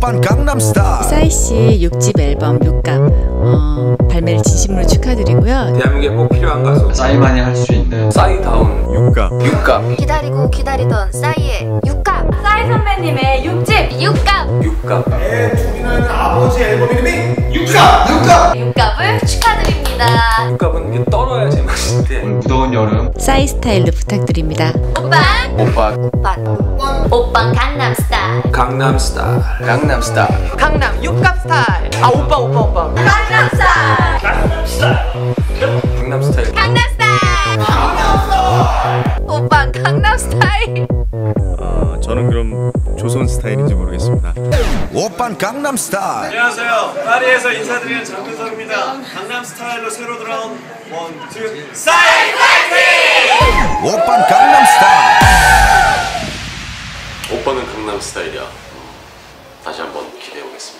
Style. 싸이 씨의 6집 앨범 6값 어, 발매를 진심으로 축하드리고요. 대한민국에 꼭 필요한 가수. 싸이만이 할 수 있는 싸이다운. 육가. 육갑 기다리고 기다리던 싸이의 육갑 싸이 선배님의 6집 육갑 육갑 육갑을 축하드립니다. 육갑은 제맛인데 무더운 여름. 싸이 스타일로 부탁드립니다. 오빠? 오빠. 오빠. 오빠 강남 스타일. 강남 스타일. 강남 스타일. 강남 육갑 스타일. 아 오빠 오빠 오빠. 강남 스타일. 강남 스타일. 강남 스타일. 오빠 강남 스타일. 아, 저는 그럼 조선 스타일인지 모르겠습니다. 오빤 강남 스타일. 안녕하세요. 파리에서 인사드리는 장근석입니다. 강남 스타일로 새로 돌아온 원, 투, 싸이! 오빤 강남 스타일. 오빠는 강남 스타일이야. 다시 한번 기대해 보겠습니다.